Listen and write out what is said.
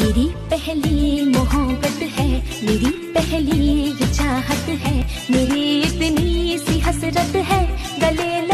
मेरी पहली मोहब्बत है मेरी पहली चाहत है मेरी इतनी सी हसरत है गले ल...